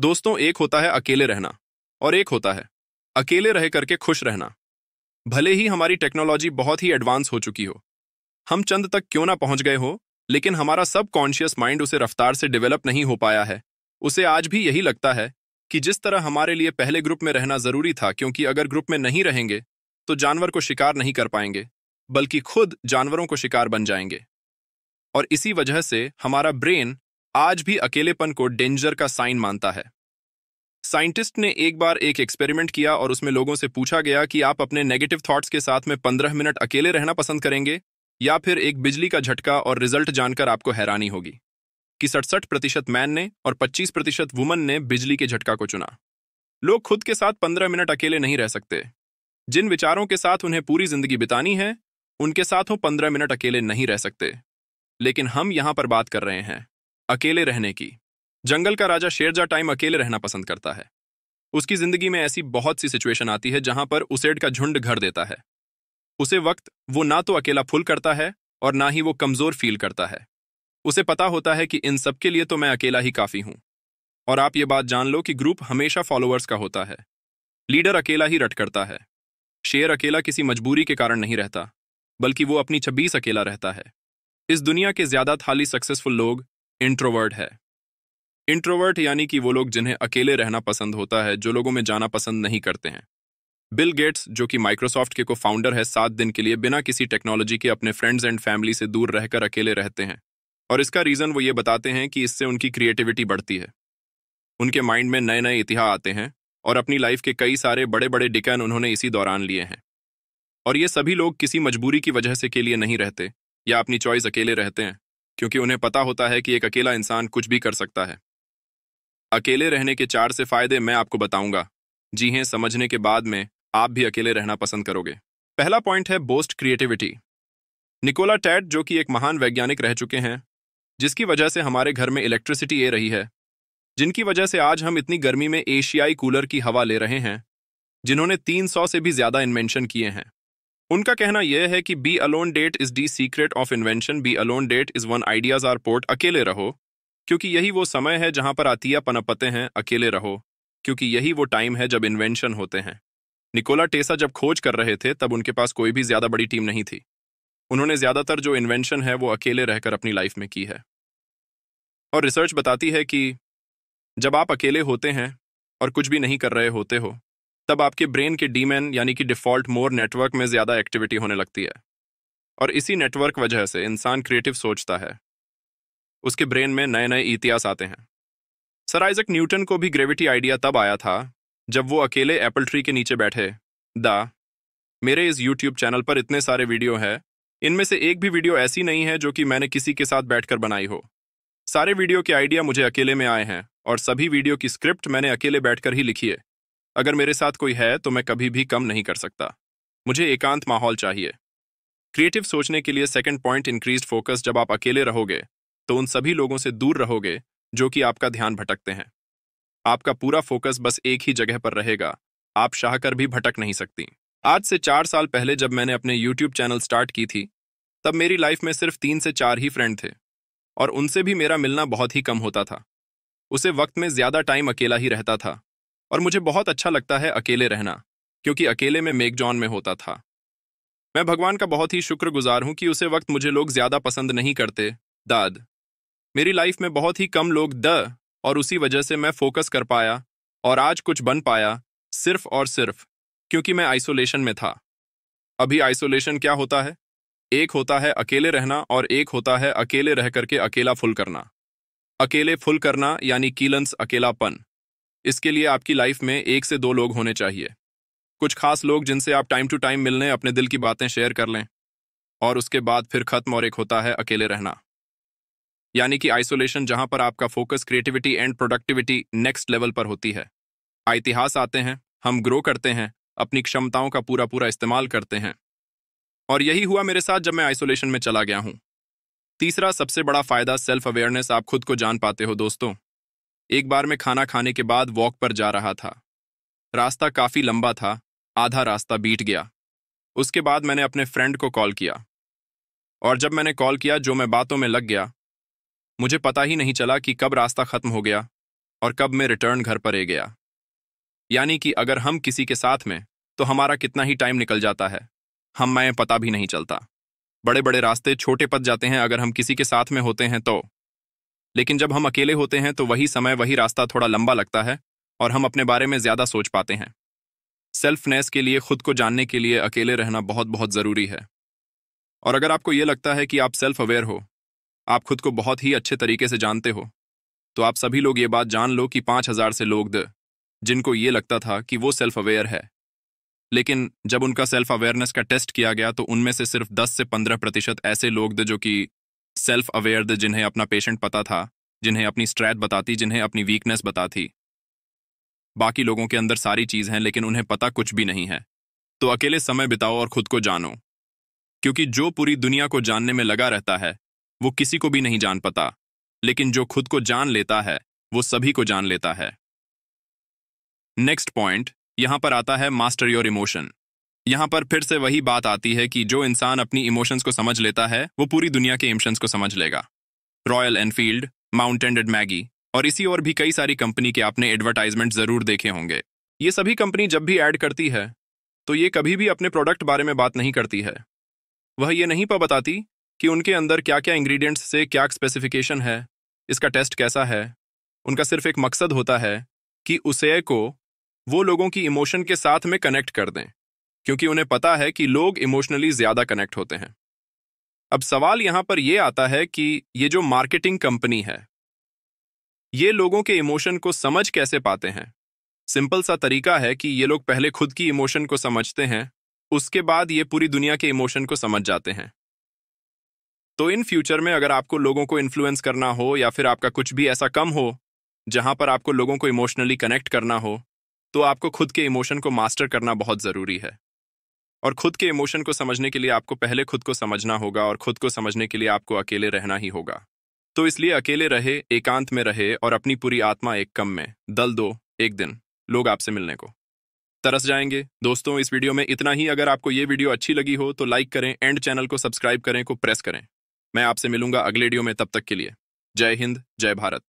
दोस्तों, एक होता है अकेले रहना और एक होता है अकेले रह करके खुश रहना। भले ही हमारी टेक्नोलॉजी बहुत ही एडवांस हो चुकी हो। हम चंद तक क्यों ना पहुँच गए हो, लेकिन हमारा सब कॉन्शियस माइंड उसे रफ्तार से डेवलप नहीं हो पाया है। उसे आज भी यही लगता है कि जिस तरह हमारे लिए पहले ग्रुप में रहना ज़रूरी था, क्योंकि अगर ग्रुप में नहीं रहेंगे तो जानवर को शिकार नहीं कर पाएँगे, बल्कि खुद जानवरों को शिकार बन जाएँगे। और इसी वजह से हमारा ब्रेन आज भी अकेलेपन को डेंजर का साइन मानता है। साइंटिस्ट ने एक बार एक एक्सपेरिमेंट किया और उसमें लोगों से पूछा गया कि आप अपने नेगेटिव थॉट्स के साथ में पंद्रह मिनट अकेले रहना पसंद करेंगे या फिर एक बिजली का झटका और रिज़ल्ट जानकर आपको हैरानी होगी। कि सड़सठ प्रतिशत मैन ने और 25 प्रतिशत वुमन ने बिजली के झटका को चुना। लोग खुद के साथ पंद्रह मिनट अकेले नहीं रह सकते। जिन विचारों के साथ उन्हें पूरी ज़िंदगी बितानी है, उनके साथ वो पंद्रह मिनट अकेले नहीं रह सकते। लेकिन हम यहाँ पर बात कर रहे हैं। अकेले रहने की। जंगल का राजा शेरजा टाइम अकेले रहना पसंद करता है। उसकी ज़िंदगी में ऐसी बहुत सी सिचुएशन आती है जहाँ पर उसेड का झुंड घर देता है। उसे वक्त वो ना तो अकेला फुल करता है और ना ही वो कमज़ोर फील करता है। उसे पता होता है कि इन सबके लिए तो मैं अकेला ही काफ़ी हूँ। और आप ये बात जान लो कि ग्रुप हमेशा फॉलोअर्स का होता है। लीडर अकेला ही रट करता है। शेर अकेला किसी मजबूरी के कारण नहीं रहता, बल्कि वो अपनी छब्बीस अकेला रहता है। इस दुनिया के ज़्यादा थाली सक्सेसफुल लोग इंट्रोवर्ट है। इंट्रोवर्ट यानी कि वो लोग जिन्हें अकेले रहना पसंद होता है, जो लोगों में जाना पसंद नहीं करते हैं। बिल गेट्स, जो कि माइक्रोसॉफ्ट के को फाउंडर है, सात दिन के लिए बिना किसी टेक्नोलॉजी के अपने फ्रेंड्स एंड फैमिली से दूर रहकर अकेले रहते हैं। और इसका रीजन वो ये बताते हैं कि इससे उनकी क्रिएटिविटी बढ़ती है। उनके माइंड में नए नए इतिहास आते हैं, और अपनी लाइफ के कई सारे बड़े बड़े डिकन उन्होंने इसी दौरान लिए हैं। और ये सभी लोग किसी मजबूरी की वजह से के लिए नहीं रहते, या अपनी चॉइस अकेले रहते हैं। क्योंकि उन्हें पता होता है कि एक अकेला इंसान कुछ भी कर सकता है। अकेले रहने के चार से फ़ायदे मैं आपको बताऊँगा। जी हैं, समझने के बाद में आप भी अकेले रहना पसंद करोगे। पहला पॉइंट है बोस्ट क्रिएटिविटी निकोला टैट जो कि एक महान वैज्ञानिक रह चुके हैं, जिसकी वजह से हमारे घर में इलेक्ट्रिसिटी ए रही है, जिनकी वजह से आज हम इतनी गर्मी में एशियाई कूलर की हवा ले रहे हैं, जिन्होंने 300 से भी ज़्यादा इन्वेंशन किए हैं। उनका कहना यह है कि be alone that is the secret of invention, be alone that is when ideas are born, अकेले रहो। क्योंकि यही वो समय है जहाँ पर आतिया पनपते हैं, अकेले रहो। क्योंकि यही वो टाइम है जब इन्वेंशन होते हैं। निकोला टेसा जब खोज कर रहे थे, तब उनके पास कोई भी ज़्यादा बड़ी टीम नहीं थी। उन्होंने ज़्यादातर जो इन्वेंशन है वो अकेले रहकर अपनी लाइफ में की है। और रिसर्च बताती है कि जब आप अकेले होते हैं और कुछ भी नहीं कर रहे होते हो तब आपके ब्रेन के डीमेन, यानी कि डिफ़ॉल्ट मोर नेटवर्क में ज़्यादा एक्टिविटी होने लगती है। और इसी नेटवर्क वजह से इंसान क्रिएटिव सोचता है। उसके ब्रेन में नए नए इतिहास आते हैं। सर आइजक न्यूटन को भी ग्रेविटी आइडिया तब आया था, जब वो अकेले एप्पल ट्री के नीचे बैठे। दा, मेरे इस यूट्यूब चैनल पर इतने सारे वीडियो है। इनमें से एक भी वीडियो ऐसी नहीं है जो कि मैंने किसी के साथ बैठकर बनाई हो। सारे वीडियो के आइडिया मुझे अकेले में आए हैं, और सभी वीडियो की स्क्रिप्ट मैंने अकेले बैठकर ही लिखी है। अगर मेरे साथ कोई है तो मैं कभी भी कम नहीं कर सकता। मुझे एकांत माहौल चाहिए। क्रिएटिव सोचने के लिए सेकंड पॉइंट इंक्रीज फोकस जब आप अकेले रहोगे तो उन सभी लोगों से दूर रहोगे, जो कि आपका ध्यान भटकते हैं। आपका पूरा फोकस बस एक ही जगह पर रहेगा। आप शाहकर भी भटक नहीं सकती। आज से चार साल पहले जब मैंने अपने यूट्यूब चैनल स्टार्ट की थी, तब मेरी लाइफ में सिर्फ़ तीन से चार ही फ्रेंड थे, और उनसे भी मेरा मिलना बहुत ही कम होता था। उसे वक्त में ज़्यादा टाइम अकेला ही रहता था। और मुझे बहुत अच्छा लगता है अकेले रहना, क्योंकि अकेले में मेक जॉन में होता था। मैं भगवान का बहुत ही शुक्रगुजार हूँ कि उसे वक्त मुझे लोग ज़्यादा पसंद नहीं करते, दाद। मेरी लाइफ में बहुत ही कम लोग द और उसी वजह से मैं फोकस कर पाया और आज कुछ बन पाया, सिर्फ़ और सिर्फ़, क्योंकि मैं आइसोलेशन में था। अभी आइसोलेशन क्या होता है? एक होता है अकेले रहना और एक होता है अकेले रह करके अकेला फुल करना। अकेले फुल करना यानी कीलंस अकेलापन। इसके लिए आपकी लाइफ में एक से दो लोग होने चाहिए। कुछ खास लोग जिनसे आप टाइम टू टाइम मिलने, अपने दिल की बातें शेयर कर लें, और उसके बाद फिर खत्म और एक होता है अकेले रहना। यानी कि आइसोलेशन जहाँ पर आपका focus creativity and productivity next level पर होती है। इतिहास आते हैं, हम ग्रो करते हैं, अपनी क्षमताओं का पूरा पूरा इस्तेमाल करते हैं। और यही हुआ मेरे साथ जब मैं आइसोलेशन में चला गया हूँ। तीसरा सबसे बड़ा फ़ायदा सेल्फ अवेयरनेस आप खुद को जान पाते हो दोस्तों। एक बार मैं खाना खाने के बाद वॉक पर जा रहा था। रास्ता काफ़ी लंबा था, आधा रास्ता बीत गया। उसके बाद मैंने अपने फ्रेंड को कॉल किया। और जब मैंने कॉल किया, जो मैं बातों में लग गया, मुझे पता ही नहीं चला कि कब रास्ता खत्म हो गया और कब मैं रिटर्न घर पर ए गया। यानी कि अगर हम किसी के साथ में तो हमारा कितना ही टाइम निकल जाता है। हम, मैं, पता भी नहीं चलता। बड़े बड़े रास्ते छोटे पद जाते हैं, अगर हम किसी के साथ में होते हैं तो। लेकिन जब हम अकेले होते हैं तो वही समय, वही रास्ता थोड़ा लंबा लगता है और हम अपने बारे में ज़्यादा सोच पाते हैं। सेल्फनेस के लिए, खुद को जानने के लिए अकेले रहना बहुत बहुत ज़रूरी है। और अगर आपको यह लगता है कि आप सेल्फ अवेयर हो, आप खुद को बहुत ही अच्छे तरीके से जानते हो तो आप सभी लोग ये बात जान लो कि पाँच हज़ार से लोग द, जिनको ये लगता था कि वो सेल्फ अवेयर है। लेकिन जब उनका सेल्फ अवेयरनेस का टेस्ट किया गया तो उनमें से सिर्फ़ 10 से 15 प्रतिशत ऐसे लोग जो कि सेल्फ अवेयर जिन्हें अपना पेशेंट पता था, जिन्हें अपनी स्ट्रैट बताती, जिन्हें अपनी वीकनेस बताती। बाकी लोगों के अंदर सारी चीज़ हैं, लेकिन उन्हें पता कुछ भी नहीं है। तो अकेले समय बिताओ और खुद को जानो। क्योंकि जो पूरी दुनिया को जानने में लगा रहता है, वो किसी को भी नहीं जान पाता। लेकिन जो खुद को जान लेता है, वो सभी को जान लेता है। नेक्स्ट पॉइंट यहाँ पर आता है मास्टर योर इमोशन यहाँ पर फिर से वही बात आती है कि जो इंसान अपनी इमोशंस को समझ लेता है, वो पूरी दुनिया के इमोशंस को समझ लेगा। Royal Enfield mountain and Maggi और इसी और भी कई सारी कंपनी के आपने एडवर्टाइजमेंट ज़रूर देखे होंगे। ये सभी कंपनी जब भी ऐड करती है तो ये कभी भी अपने प्रोडक्ट बारे में बात नहीं करती है। वह ये नहीं पर बताती कि उनके अंदर क्या क्या इंग्रेडिएंट्स से क्या स्पेसिफिकेशन है, इसका टेस्ट कैसा है। उनका सिर्फ़ एक मकसद होता है कि उसे को वो लोगों की इमोशन के साथ में कनेक्ट कर दें। क्योंकि उन्हें पता है कि लोग इमोशनली ज़्यादा कनेक्ट होते हैं। अब सवाल यहाँ पर यह आता है कि ये जो मार्केटिंग कंपनी है, ये लोगों के इमोशन को समझ कैसे पाते हैं? सिंपल सा तरीका है कि ये लोग पहले खुद की इमोशन को समझते हैं, उसके बाद ये पूरी दुनिया के इमोशन को समझ जाते हैं। तो इन फ्यूचर में अगर आपको लोगों को इन्फ्लुएंस करना हो या फिर आपका कुछ भी ऐसा कम हो, जहाँ पर आपको लोगों को इमोशनली कनेक्ट करना हो तो आपको खुद के इमोशन को मास्टर करना बहुत ज़रूरी है। और खुद के इमोशन को समझने के लिए आपको पहले खुद को समझना होगा और खुद को समझने के लिए आपको अकेले रहना ही होगा। तो इसलिए अकेले रहे, एकांत में रहे और अपनी पूरी आत्मा एक कम में। दल दो, एक दिन। लोग आपसे मिलने को। तरस जाएँगे। दोस्तों, इस वीडियो में इतना ही। अगर आपको ये वीडियो अच्छी लगी हो तो लाइक करें एंड चैनल को सब्सक्राइब करें को प्रेस करें। मैं आपसे मिलूँगा अगले वीडियो में, तब तक के लिए। जय हिंद, जय भारत।